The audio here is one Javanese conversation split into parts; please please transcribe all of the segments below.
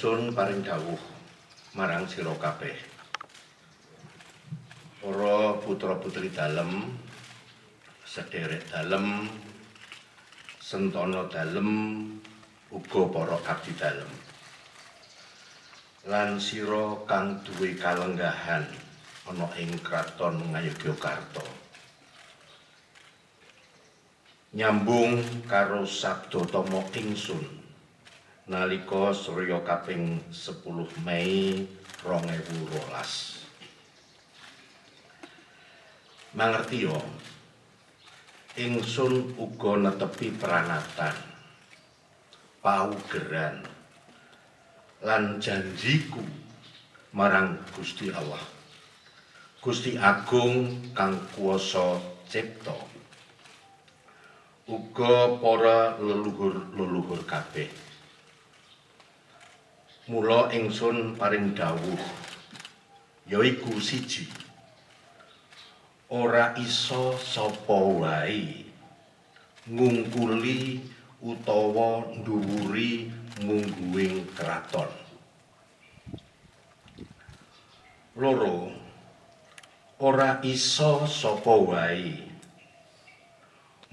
Ingsun paring dawuh marang sira kabeh. Para putra-putri dalem, sederek dalem, sentana dalem, uga para abdi dalem. Lan sira kang duwe kalenggahan ana ing kraton Ngayogyakarta. nyambung karo sabda tama ingsun nalika surya kaping 10 Mei 2012 mangertiya ingsun uga netepi pranatan paugeran lan janjiku marang Gusti Allah Gusti Agung kang kuwasa cipta uga para leluhur-leluhur kabeh. Mula ingsun paring dawuh yaiku siji. Ora iso sapa wae ngungkuli utawa nduwuri mungguing kraton. Loro ora iso sapa wae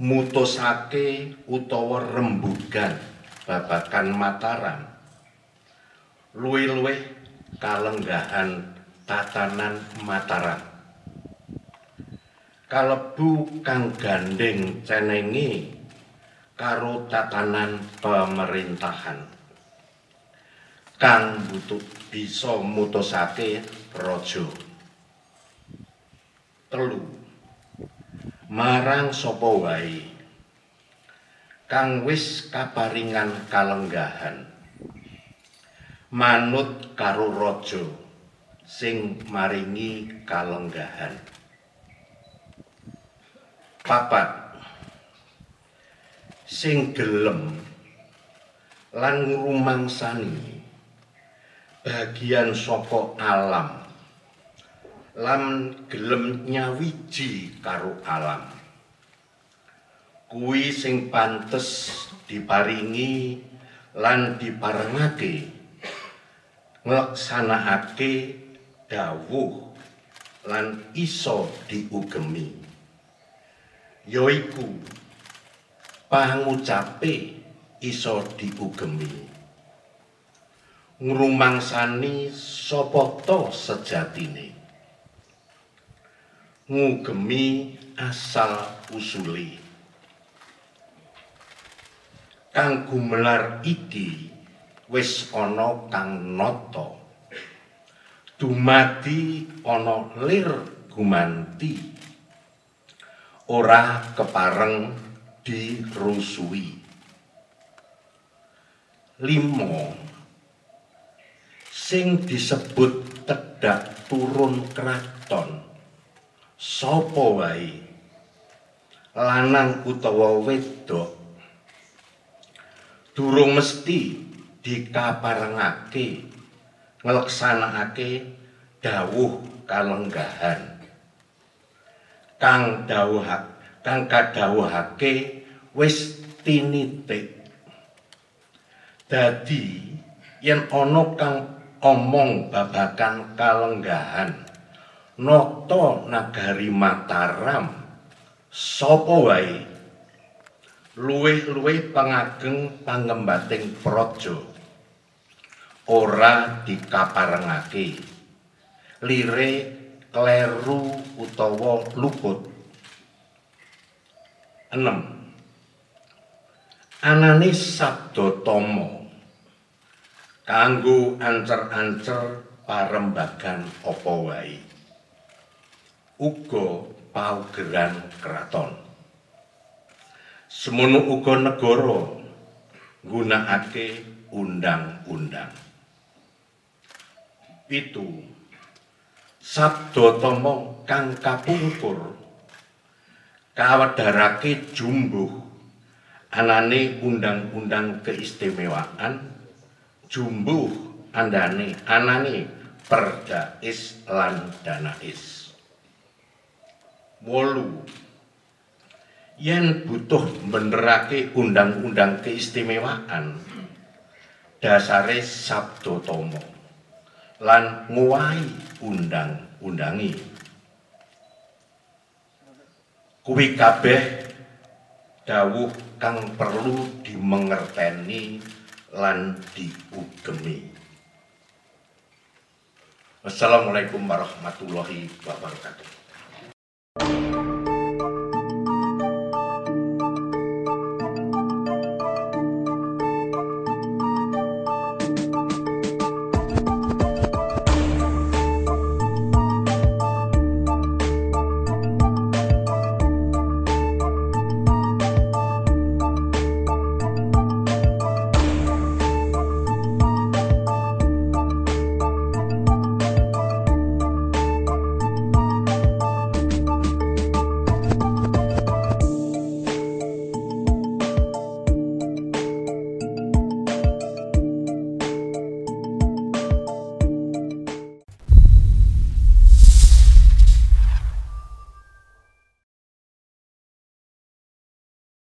mutusake utawa rembugan babakan Mataram luwih-luwih kalenggahan tatanan Mataram. Kalebu kang gandeng cenenge karo tatanan pemerintahan. Kang butuh bisa mutusake raja. Telu. Marang sapa wae? Kang wis kaparingan kalenggahan manut karo raja sing maringi kalenggahan. Papat. Sing gelem lan ngrumangsani bagian saka alam lan gelem nyawiji karo alam. Kuwi sing pantes diparingi lan diparengake nglaksanakake dawuh lan iso diugemi. Yaiku pangucape iso diugemi. Ngrumangsani sapa to sejatine ngugemi asal usuli kang gumelar iki wis ana kang nata. Dumadi ana lir gumanti. Ora kepareng dirusui. Limo sing disebut tedak turun kraton. Sapa wae? Lanang utawa wedok. Durung mesti dikaparengake ngleksanakake dawuh kalenggahan. Kang dawuh kang kadhawuhake wis tinitik. Dadi yen ana kang omong babakan kalenggahan nata nagari Mataram sapa wae? Luwih-luwih pangageng pangembating praja ora dikaparengake. Lire kleru utawa luput. Enem. Anane sabda tama. Kanggo ancer-ancer parembagan apa wae. Uga paugeran kraton. Semono uga negara nggunakake undang-undang pitu. Sabda tama kang kapungkur kawedarake jumbuh anane undang-undang keistimewaan jumbuh andane anane perdais lan danais. Wolu. Yen butuh benerake undang-undang keistimewaan dasare sabdo tomo lan nguwai undang-undangi kuwi kabeh dawuh kang perlu dimengerteni lan diugemi. Wassalamualaikum warahmatullahi wabarakatuh